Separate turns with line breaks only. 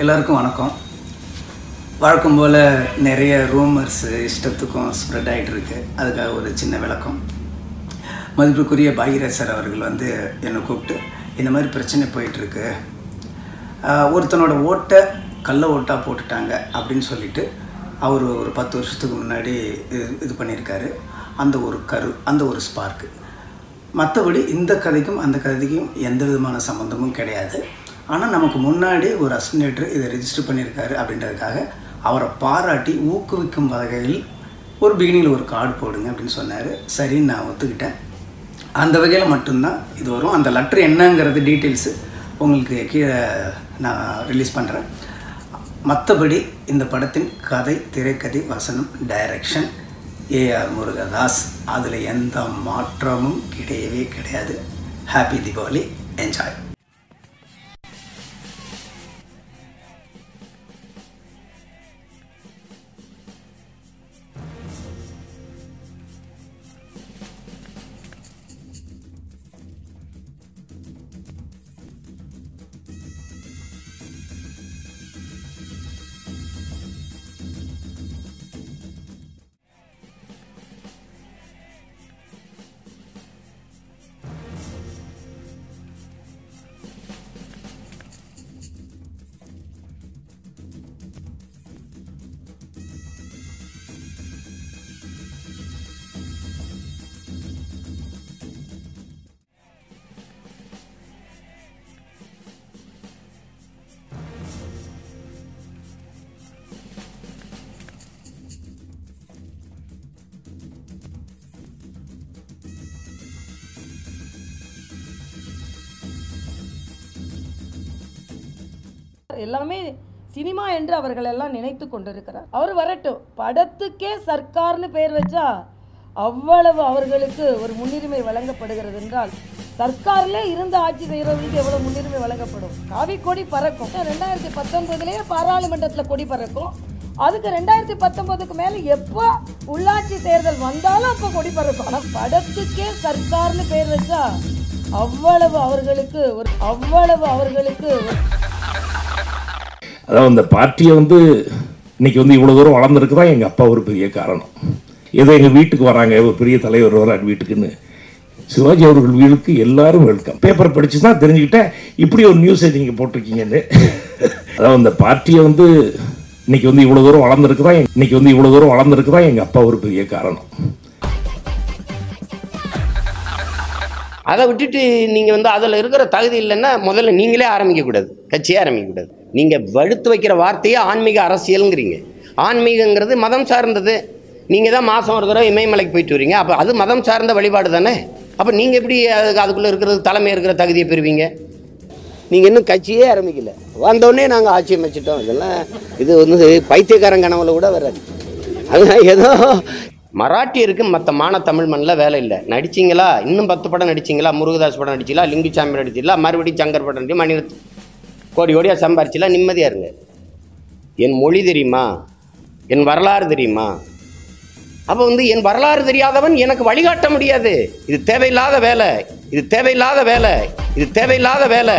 எல்லாருக்கும் வணக்கம். வழக்கம் போல் நிறைய ரூமர்ஸ் இஷ்டத்துக்கும் ஸ்ப்ரெட் ஆகிட்டு இருக்கு அதுக்காக ஒரு சின்ன விளக்கம். மதிப்புக்குரிய பாகிராஜ் சார் அவர்கள் வந்து என்னை கூப்பிட்டு இந்த மாதிரி பிரச்சனை போயிட்டுருக்கு. ஒருத்தனோட ஓட்டை கள்ள ஓட்டாக போட்டுட்டாங்க அப்படின்னு சொல்லிட்டு அவர் ஒரு பத்து வருஷத்துக்கு முன்னாடி இது இது பண்ணியிருக்காரு. அந்த ஒரு கரு அந்த ஒரு ஸ்பார்க்கு மற்றபடி இந்த கதைக்கும் அந்த கதைக்கும் எந்த விதமான சம்மந்தமும் கிடையாது. ஆனால் நமக்கு முன்னாடி ஒரு அஸ்மினேட்டர் இதை ரெஜிஸ்டர் பண்ணியிருக்காரு அப்படின்றதுக்காக அவரை பாராட்டி ஊக்குவிக்கும் வகையில் ஒரு பிகினிங்கில் ஒரு கார்டு போடுங்க அப்படின்னு சொன்னார். சரின்னு நான் ஒத்துக்கிட்டேன். அந்த வகையில் மட்டும்தான் இது வரும். அந்த லெட்ரு என்னங்கிறது டீட்டெயில்ஸு உங்களுக்கு கீழே நான் ரிலீஸ் பண்ணுறேன் மற்றபடி இந்த படத்தின் கதை திரைக்கதை வசனம் டைரக்ஷன் ஏஆர் முருகதாஸ் அதில் எந்த மாற்றமும் கிடையவே கிடையாது. ஹாப்பி தீபாவளி என்ஜாய்
எல்லாமே சினிமா என்று அவர்கள் எல்லாம் நினைத்து கொண்டிருக்கிறார். அவர் வரட்டும். படத்துக்கே சர்க்கார்னு பெயர் வச்சா அவ்வளவு அவர்களுக்கு ஒரு முன்னுரிமை வழங்கப்படுகிறது என்றால் சர்க்கார்ல இருந்து ஆட்சி செய்யறவங்களுக்கு எவ்வளவு முன்னுரிமை வழங்கப்படும்? காவி கொடி பறக்கும். ரெண்டாயிரத்தி பத்தொன்பதுலேயே பாராளுமன்றத்தில் கொடி பறக்கும். அதுக்கு ரெண்டாயிரத்தி பத்தொன்பதுக்கு மேல எப்போ உள்ளாட்சி தேர்தல் வந்தாலும் அப்போ கொடி பறக்கும். ஆனால் படத்துக்கே சர்க்கார்னு பெயர் வச்சா அவ்வளவு அவர்களுக்கு ஒரு அவ்வளவு அவர்களுக்கு ஒரு
அதாவது அந்த பார்ட்டியை வந்து இன்னைக்கு வந்து இவ்வளோ தூரம் வளர்ந்துருக்கு தான் எங்கள் அப்பா ஒரு பெரிய காரணம். ஏதோ எங்கள் வீட்டுக்கு வராங்க ஒரு பெரிய தலைவர் வரார் வீட்டுக்குன்னு. சிவாஜி அவர்கள் வீட்டுக்கு எல்லாரும் வெல்கம் பேப்பர் படித்து தான் தெரிஞ்சுக்கிட்டேன். இப்படி ஒரு நியூஸை நீங்கள் போட்டிருக்கீங்கன்னு. அதாவது அந்த பார்ட்டியை வந்து இன்னைக்கு வந்து இவ்வளோ தூரம் வளர்ந்துருக்கு தான் இன்னைக்கு வந்து இவ்வளோ தூரம் வளர்ந்துருக்கு தான் எங்கள் அப்பா ஒரு பெரிய காரணம்.
அதை விட்டுட்டு நீங்கள் வந்து அதில் இருக்கிற தகுதி இல்லைன்னா முதல்ல நீங்களே ஆரம்பிக்கக்கூடாது கட்சியே ஆரம்பிக்கக்கூடாது நீங்கள் வடுத்து வைக்கிற வார்த்தையே ஆன்மீக அரசியலுங்கிறீங்க. ஆன்மீகங்கிறது மதம் சார்ந்தது. நீங்கள் தான் மாதம் ஒரு தடவை இமயமலைக்கு போயிட்டு வரீங்க. அப்போ அது மதம் சார்ந்த வழிபாடு தானே? அப்போ நீங்கள் எப்படி அதுக்கு அதுக்குள்ளே இருக்கிறது தலைமை இருக்கிற தகுதியை பெறுவீங்க? நீங்கள் இன்னும் கட்சியே ஆரம்பிக்கல. வந்தோடனே நாங்கள் ஆட்சி அமைச்சிட்டோம். இதெல்லாம் இது வந்து பைத்தியக்காரன் கனவுல கூட வராது. அதெல்லாம் ஏதோ மராட்டியருக்கு மற்ற மான தமிழ் மண்ணில் வேலை இல்லை. நடிச்சிங்களா? இன்னும் பத்து படம் நடிச்சிங்களா? முருகதாஸ் படம் நடிச்சிங்களா? லிங்குசாமி நடிச்சிங்களா? மறுபடியும் சங்கர் படம் நடிச்சு மணி கோடி கோடியாக சம்பாரிச்சுலாம் நிம்மதியாக இருங்க. என் மொழி தெரியுமா? என் வரலாறு தெரியுமா? அப்போ வந்து என் வரலாறு தெரியாதவன் எனக்கு வழிகாட்ட முடியாது. இது தேவையில்லாத வேலை. இது தேவையில்லாத வேலை. இது தேவையில்லாத வேலை.